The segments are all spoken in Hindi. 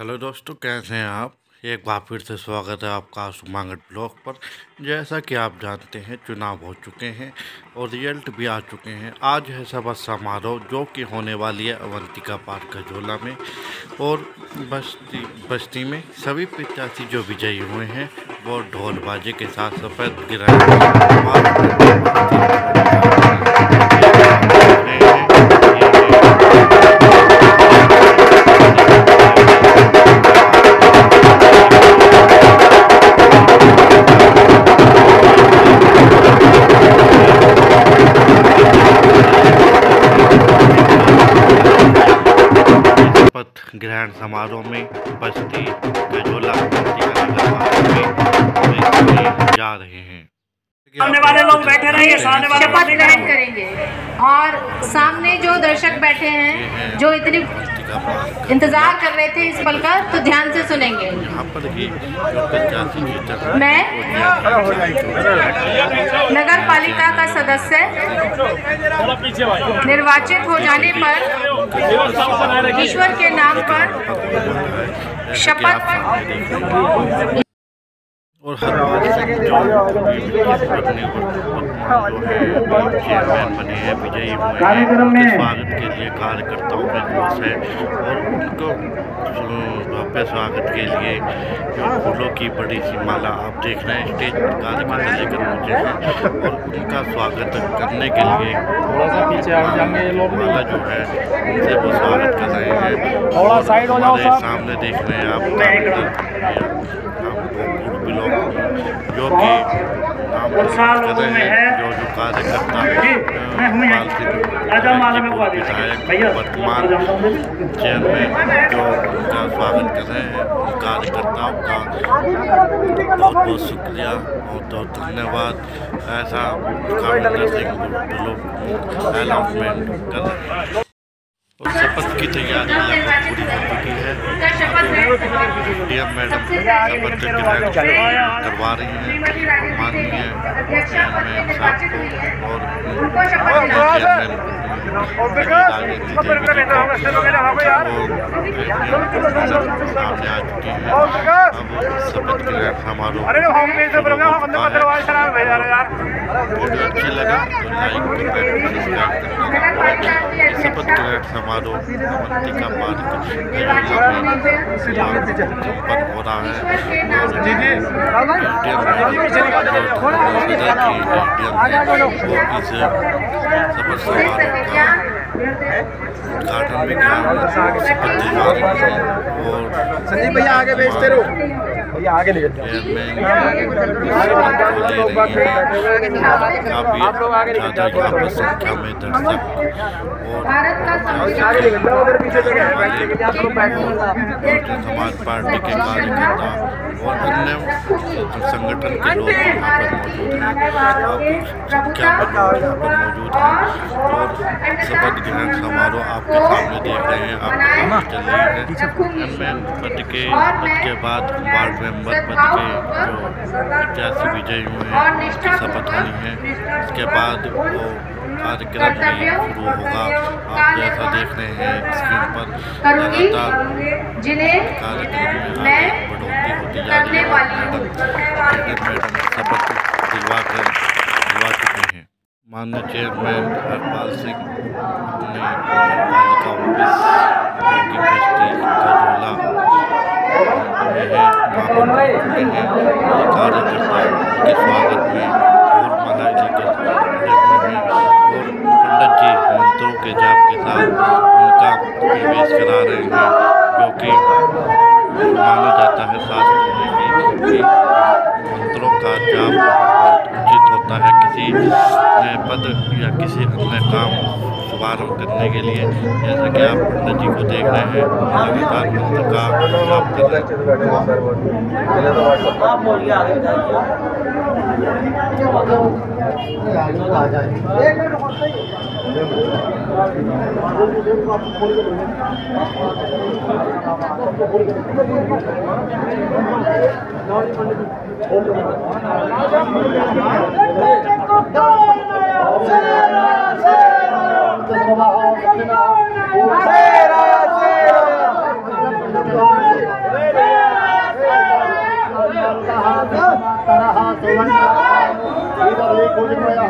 हेलो दोस्तों, कैसे हैं आप? एक बार फिर से स्वागत है आपका सुमांगट ब्लॉग पर। जैसा कि आप जानते हैं, चुनाव हो चुके हैं और रिज़ल्ट भी आ चुके हैं। आज है सभा समारोह, जो कि होने वाली है अवंतिका पार्क गजोला में। और बस्ती बस्ती में सभी प्रत्याशी जो विजयी हुए हैं, वो ढोल बाजे के साथ सफ़ेद गिरा ग्रहण समारोह में बस्ती गजोला जा रहे हैं। सामने वाले लोग बैठे रहेंगे सामने वाले शपथ ग्रहण करेंगे। और सामने जो दर्शक बैठे हैं जो इतनी इंतज़ार कर रहे थे इस पल का तो ध्यान से सुनेंगे। यहाँ पर जो प्रत्याशी जीता मैं नगर पालिका का सदस्य निर्वाचित हो जाने पर ईश्वर के नाम पर शपथ और हर बात जो अपने चेयरमैन बने हैं। विजयी हुए हैं उनके स्वागत के लिए कार्यकर्ताओं में जोश है और उनको भव्य स्वागत के लिए जो फूलों की बड़ी सी माला आप देख रहे हैं। स्टेज पर कार्यकर्ता लेकर पहुँचे हैं और उनका स्वागत करने के लिए थोड़ा सा पीछे आ जाएँगे ये लोग माला जो है उनसे वो स्वागत कर रहे हैं। थोड़ा साइड हो जाओ सामने देख रहे हैं आप। लोग जो कि नाम कर रहे हैं जो जो कार्यकर्ता हूँ विधायक वर्तमान। चेयरमैन जो उनका स्वागत कर रहे हैं उन कार्यकर्ताओं का बहुत बहुत शुक्रिया बहुत बहुत धन्यवाद। ऐसा सिंह लोग अनाउंसमेंट कर रहे हैं और शपथ की तैयारी लगभग पूरी हो चुकी है। डीएम मैडम शपथ ग्रहण करवा रही हैं माननीय चेयरमैन साहब को और चेयरमैन सामने आ चुकी है अब शपथ ग्रहण समारोह शुरू हो चुका है वीडियो अच्छी लगा तो लाइक इस शपथ ग्रहण समारोह अवंतिका पार्क गजोला में संपन्न हो रहा है और एडीएम है वो इस शपथ समारोह का उद्घाटन भी किया है? और संदीप भैया आगे भेजते रहो। भैया आगे ले जाते चेयरमैन ले रही काफ़ी ज़्यादा यहाँ पर संख्या में दर्शक और आगे ले जाते उधर पीछे से बहुजन समाज पार्टी के कार्यकर्ता। और अन्य संगठन के लोग यहाँ पर मौजूद हैं। आप संख्या में लोग यहाँ पर मौजूद हैं? और शपथ ग्रहण समारोह आपके सामने देख रहे हैं। आपके सामने चल रही है एमएन पद के पद के बाद वार्ड मेंबर पद के जो प्रत्याशी विजयी हुए हैं उसकी शपथ होनी है। इसके बाद वो कार्यक्रम भी शुरू होगा। आप जैसा देख रहे हैं स्क्रीन पर लगातार कार्यक्रम में आगे बढ़ोतरी वाली मैडम मैडम दिलवा कर दिलवा चुके हैं माननीय चेयरमैन हरपाल सिंह अपने पालिका की गजोला में है। कार्यकर्ता के स्वागत में होता है किसी नए पद या किसी अपने काम शुभारंभ करने के लिए। जैसा कि आप पंडित जी को देख रहे हैं लगातार मंत्र का जाप कर रहे हैं।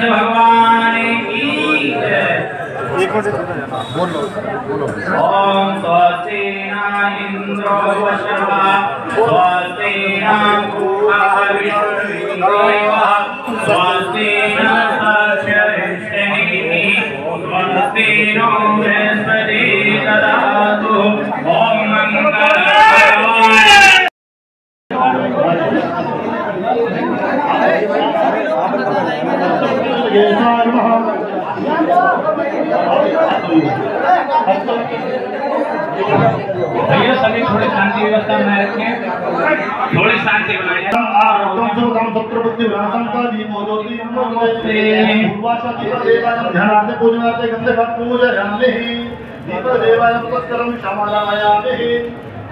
भगवान की जय ओम स्वस्ति न इंद्रो वशः स्वस्ति न पूषा विश्वदेवः स्वस्ति न साक्षरिष्ठनिः स्वस्ति नो बृहस्पति ददातु ओम मंगलम भैया सभी थोड़ी शांति व्यवस्था बनाए रखें। थोड़ी शांति बनाए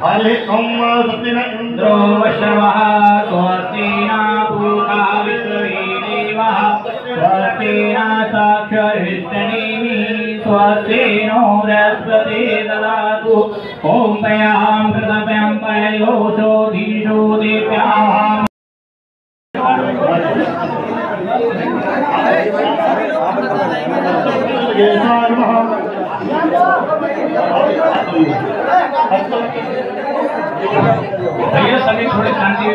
हरे ओम सत्यन इंद्रो वशवः पूषा स्वस्ति न साक्षरिष्ठनिः स्वस्ति नो ददातु ॐ पयां कृतभ्यं पयोषो धीषो देव्याम् भैया सभी थोड़ी शांति